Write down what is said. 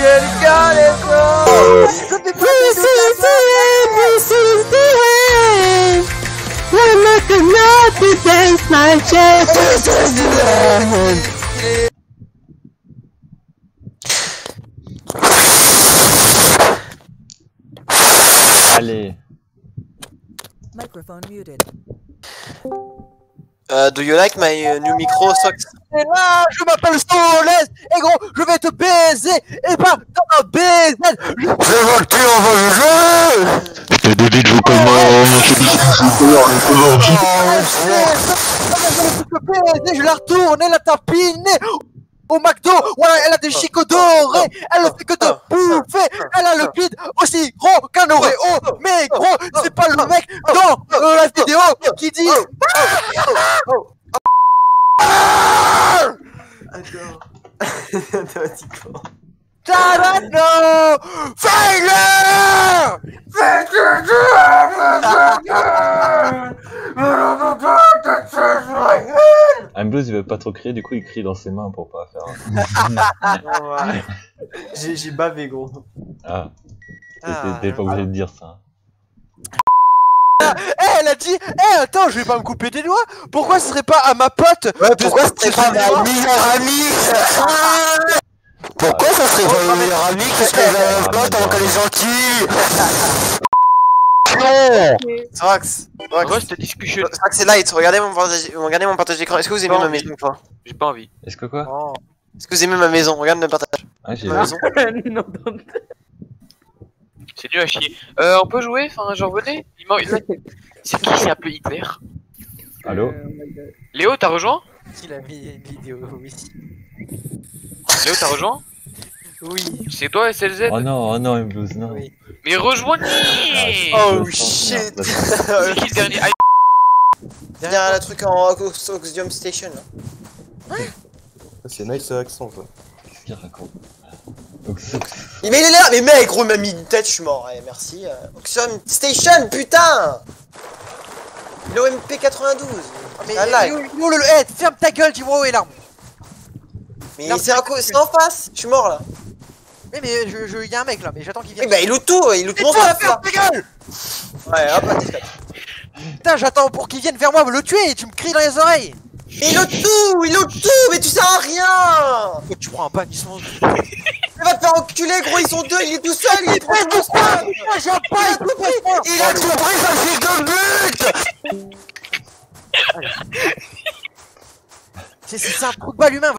just got it, bro. This is the end. This is the end. We're Ali. Microphone muted. Uh, do you like my uh, new micro socks? Et là, je m'appelle Solès, et gros, je vais te baiser, et pas dans un baiser. Je vois que tu en vas jouer. Je débile, je vais te baiser, je la retourne, elle a tapiné. Au McDo, voilà, elle a des chicots dorés, elle ne fait que de bouffer, elle a le bide aussi gros qu'un Oreo, mais gros, c'est pas le mec dans euh, la vidéo qui dit Tarano Failure Ambrose il veut pas trop crier, du coup il crie dans ses mains pour pas faire. J'ai j'ai bavé, gros. Ah. Ah, T'es t'es pas obligé de dire ça. Eh, elle a dit Eh, attends, je vais pas me couper des doigts Pourquoi ce serait pas à ma pote Ouais, pourquoi ce serait pas ma meilleure amie Pourquoi ça serait pas ma meilleure amie Qu'est-ce que j'ai un pote avant qu'elle est gentille Non discussion, Srax c'est light, regardez mon partage, regardez mon partage d'écran. Est-ce que vous aimez ma mais- maison pas j'ai pas envie. Est-ce que quoi Est-ce que vous aimez ma maison Regarde le partage. Ah j'ai Ma maison. C'est nul à chier. Euh, on peut jouer Enfin, j'en venais Il manque- C'est qui c'est appelé Hitler? Allô? Léo, t'as rejoint? Il a mis une vidéo, oui. Léo, t'as rejoint? Oui. C'est toi, SLZ Oh non, oh non Ambrose, non. Oui. Mais rejoins Ah, Oh je sens shit bien, C'est qui le dernier Ah, Derrière le truc en Ox- Oxidium Station là. C'est nice accent quoi. Qu'est-ce qu'il raconte Mais il est là Mais mec gros il m'a mis une tête, je suis mort. Allez merci. euh, Oxidium Station putain L'OMP 92 Mais Un like. yo, yo, le eh, ferme ta gueule, dis-moi où est l'arme. Mais c'est un c'est en face, je suis mort là. Mais mais je, je, y a un mec là, mais j'attends qu'il Eh vienne. bah il loot tout, il loot Mais mon stuff ferme ta gueule Ouais hop Putain, j'attends pour qu'il vienne vers moi me le tuer et tu me cries dans les oreilles. Mais il loot tout, il loot tout, mais tu sers à rien Tu prends un bannissement. Il va te faire enculer gros, ils sont deux, il est tout seul, il est prend tout seul j'ai pas. Il a compris sa fiche de but C'est c'est un trou de balle humain.